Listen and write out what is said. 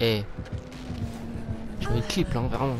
Eh. Je me clip là, vraiment.